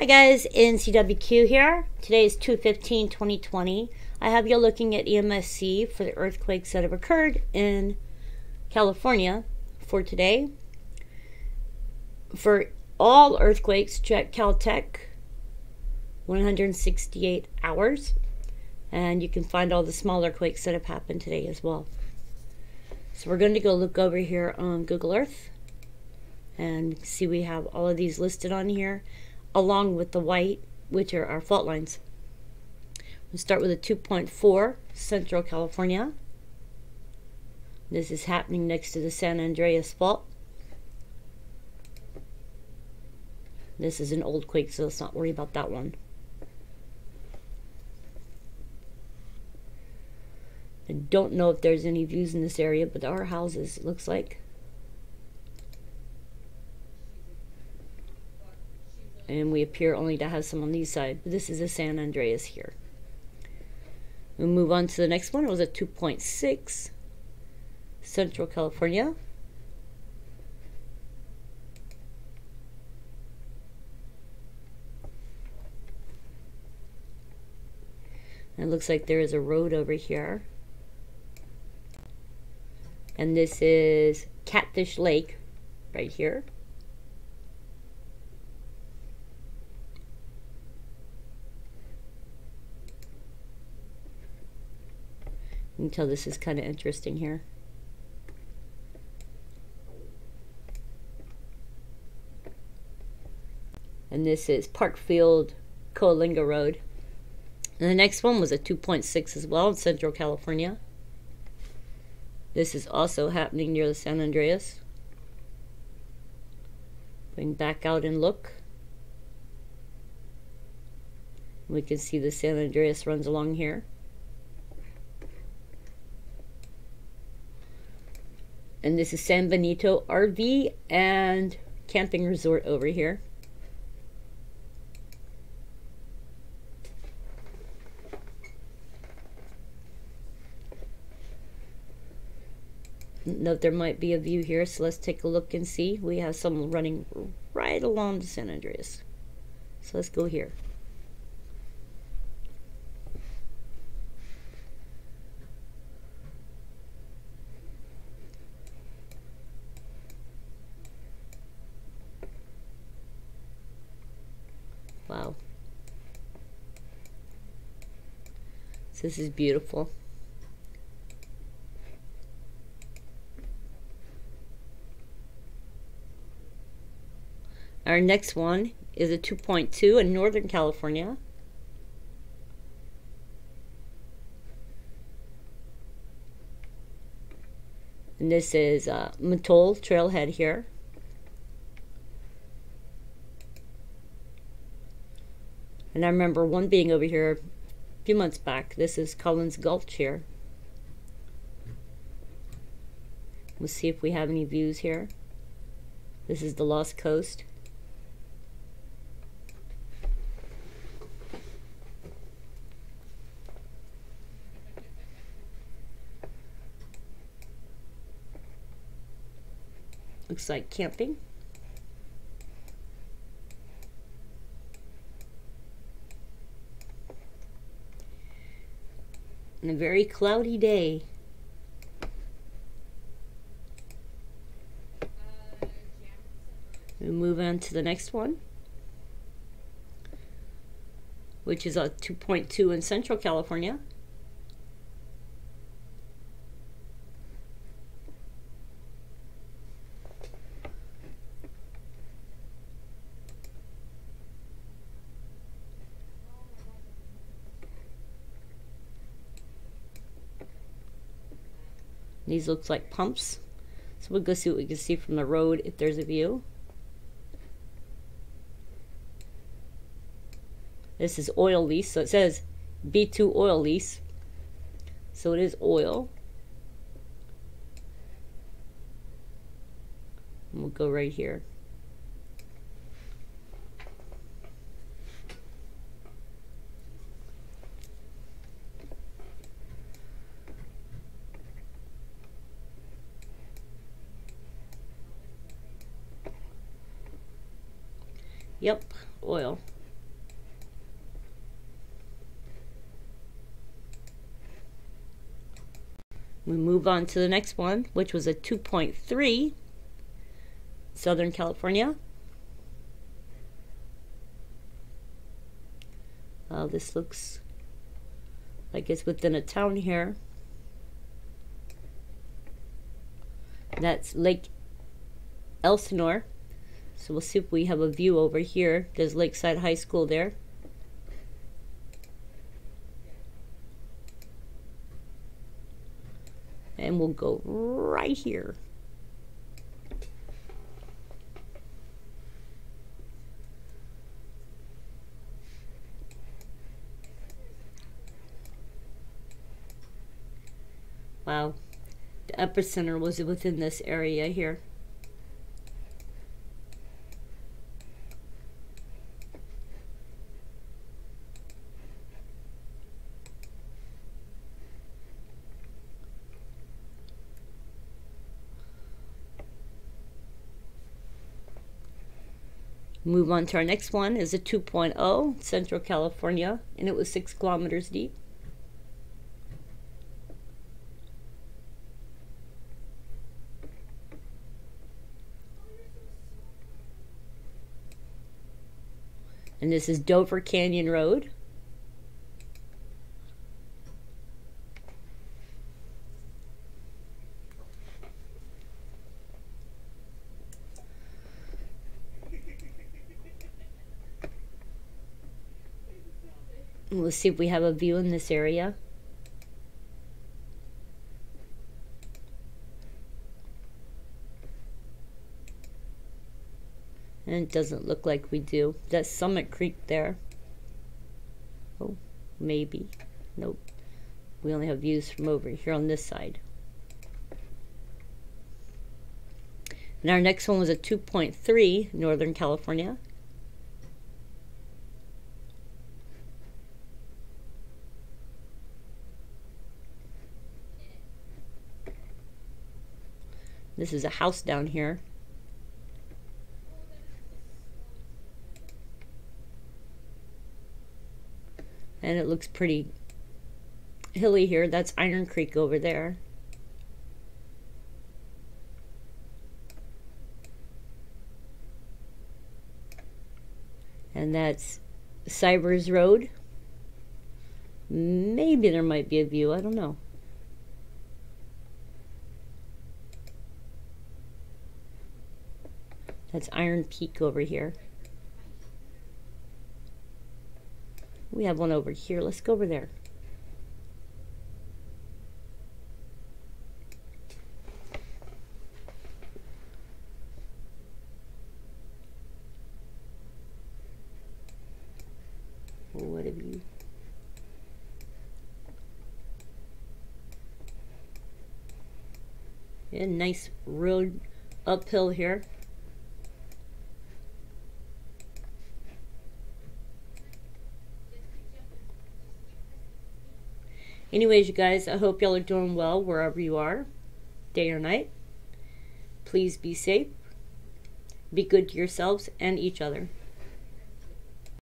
Hi guys, NCWQ here. Today is 2-15-2020. I have you looking at EMSC for the earthquakes that have occurred in California for today. For all earthquakes, check Caltech 168 hours. And you can find all the smaller quakes that have happened today as well. So we're going to go look over here on Google Earth and see we have all of these listed on here along with the white, which are our fault lines. We'll start with a 2.4, Central California. This is happening next to the San Andreas Fault. This is an old quake, so let's not worry about that one. I don't know if there's any views in this area, but our houses, it looks like. And we appear only to have some on these side. But this is a San Andreas here. We move on to the next one. It was a 2.6 Central California. it looks like there is a road over here. And this is Catfish Lake right here. Until this is kind of interesting here. And this is Parkfield Coalinga Road. And the next one was a 2.6 as well in Central California. This is also happening near the San Andreas. Going back out and look. We can see the San Andreas runs along here. And this is San Benito RV and camping resort over here. Note there might be a view here, so let's take a look and see. We have some running right along the San Andreas. So let's go here. Wow. This is beautiful. Our next one is a 2.2 in Northern California. And this is uh, Mattole Trailhead here. And I remember one being over here a few months back. This is Collins Gulch here. Let's see if we have any views here. This is the Lost Coast. Looks like camping. On a very cloudy day. We move on to the next one, which is a 2.2 in Central California. These looks like pumps. So we'll go see what we can see from the road if there's a view. This is oil lease, so it says B2 oil lease. So it is oil. And we'll go right here. Yep, oil. We move on to the next one, which was a 2.3, Southern California. Uh, this looks like it's within a town here. That's Lake Elsinore. So we'll see if we have a view over here. There's Lakeside High School there. And we'll go right here. Wow. The epicenter was within this area here. Move on to our next one is a 2.0, Central California, and it was six kilometers deep. And this is Dover Canyon Road. We'll see if we have a view in this area. And it doesn't look like we do. That's Summit Creek there. Oh, maybe. Nope. We only have views from over here on this side. And our next one was a 2.3, Northern California. This is a house down here. And it looks pretty hilly here. That's Iron Creek over there. And that's Cybers Road. Maybe there might be a view. I don't know. That's Iron Peak over here. We have one over here. Let's go over there. what have you? Yeah, nice road uphill here. Anyways, you guys, I hope y'all are doing well wherever you are, day or night. Please be safe, be good to yourselves and each other.